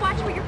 Watch where you're